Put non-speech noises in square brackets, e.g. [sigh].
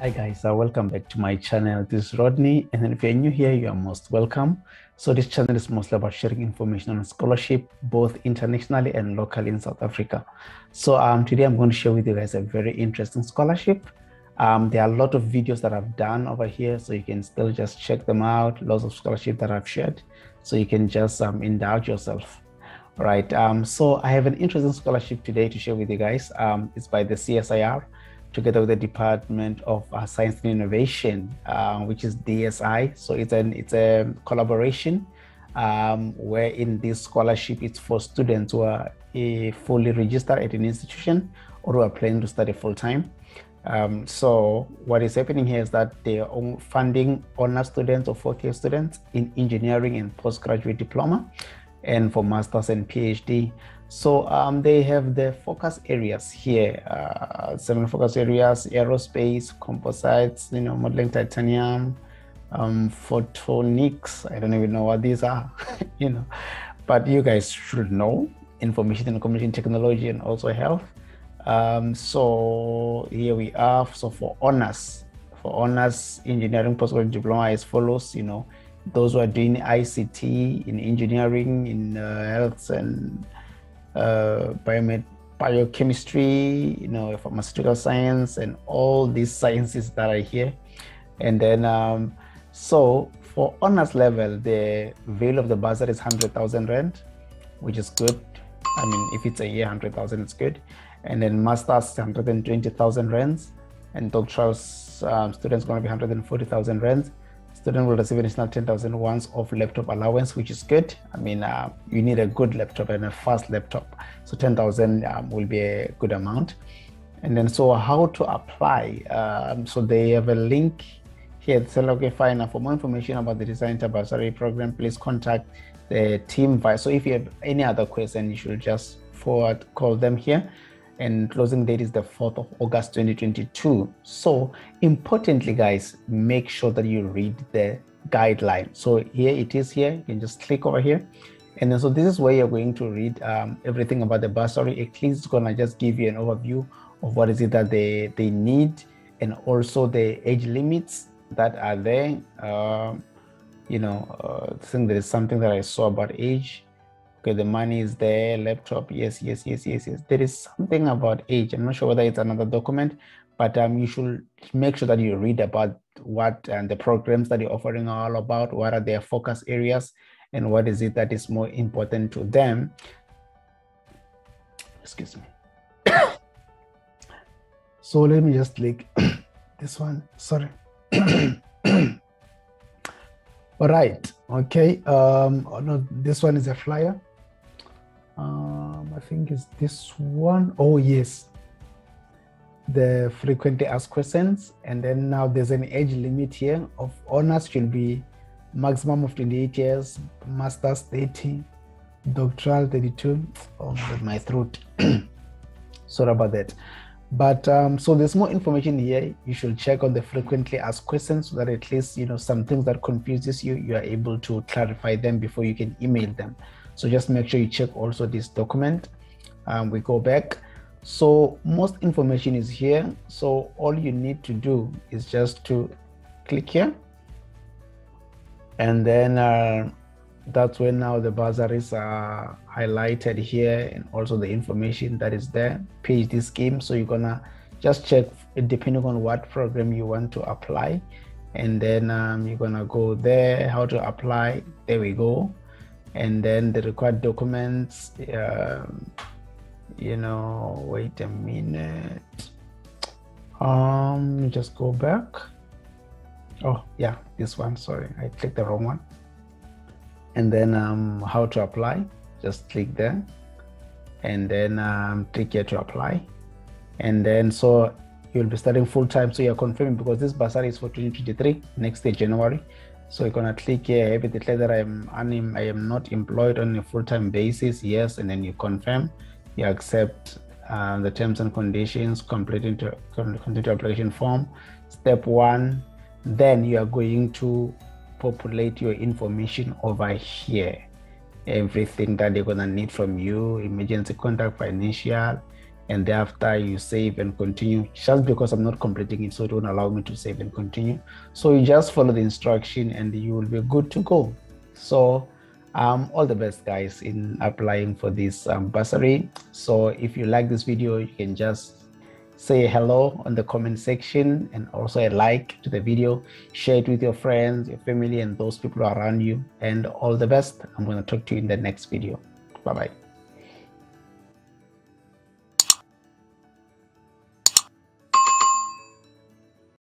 Hi guys, uh, welcome back to my channel. This is Rodney, and if you're new here, you are most welcome. So this channel is mostly about sharing information on scholarship, both internationally and locally in South Africa. So um, today I'm going to share with you guys a very interesting scholarship. Um, there are a lot of videos that I've done over here, so you can still just check them out. Lots of scholarship that I've shared, so you can just um, indulge yourself. All right. Um, so I have an interesting scholarship today to share with you guys. Um, it's by the CSIR together with the Department of uh, Science and Innovation, uh, which is DSI. So it's an it's a collaboration um, where in this scholarship it's for students who are uh, fully registered at an institution or who are planning to study full time. Um, so what is happening here is that they are funding honor students or 4K students in engineering and postgraduate diploma and for masters and PhD. So um, they have the focus areas here, uh, seven focus areas, aerospace, composites, you know, modeling titanium, um, photonics. I don't even know what these are, [laughs] you know, but you guys should know information and communication technology and also health. Um, so here we are. So for honors, for honors engineering postgraduate diploma as follows, you know, those who are doing ICT in engineering, in uh, health and uh, biomed- biochemistry, you know, pharmaceutical science, and all these sciences that are here. And then, um, so for honors level, the value of the bursary is 100,000 Rand, which is good. I mean, if it's a year, 100,000 is good. And then masters, 120,000 Rands. And doctoral um, students going to be 140,000 Rands student will receive an additional 10,000 ones of laptop allowance, which is good. I mean, uh, you need a good laptop and a fast laptop. So 10,000 um, will be a good amount. And then, so how to apply? Um, so they have a link here. Okay, fine. For more information about the Design Bursary program, please contact the team via. So if you have any other question, you should just forward, call them here and closing date is the 4th of August 2022. So importantly, guys, make sure that you read the guideline. So here it is here, you can just click over here. And then so this is where you're going to read um, everything about the bursary. At least it's gonna just give you an overview of what is it that they, they need and also the age limits that are there. Um, you know, uh, I think there is something that I saw about age okay the money is there laptop yes yes yes yes yes. There is something about age. I'm not sure whether it's another document but um, you should make sure that you read about what and the programs that you're offering are all about what are their focus areas and what is it that is more important to them. Excuse me. [coughs] So let me just click [coughs] this one. Sorry. [coughs] All right. Okay um oh no this one is a flyer um, I think it's this one. Oh, yes. The frequently asked questions. And then now there's an age limit here of honors should be maximum of 28 years, master's 30, doctoral 32. Oh, my throat. [clears throat] Sorry about that. But um, so there's more information here. You should check on the frequently asked questions so that at least you know some things that confuses you, you are able to clarify them before you can email them. So just make sure you check also this document. Um, we go back. So most information is here. So all you need to do is just to click here. And then uh, that's when now the bursaries are highlighted here and also the information that is there, PhD scheme. So you're gonna just check depending on what program you want to apply. And then um, you're gonna go there, how to apply. There we go and then the required documents um, you know wait a minute. Um just go back. Oh yeah this one sorry. I clicked the wrong one. And then um how to apply. Just click there. And then um, click here to apply. And then so you'll be starting full time so you're confirming because this bursary is for 2023 next day january so you're gonna click here, I have declare that I'm unem- I am not employed on a full-time basis, yes, and then you confirm, you accept uh, the terms and conditions, complete into complete application form. Step one, then you are going to populate your information over here. Everything that they're gonna need from you, emergency contact, financial, and thereafter you save and continue just because i'm not completing it so it won't allow me to save and continue. So you just follow the instruction and you will be good to go. So um, all the best guys in applying for this um, bursary. So if you like this video you can just say hello on the comment section and also a like to the video. Share it with your friends your family and those people around you. And all the best. I'm going to talk to you in the next video. Bye bye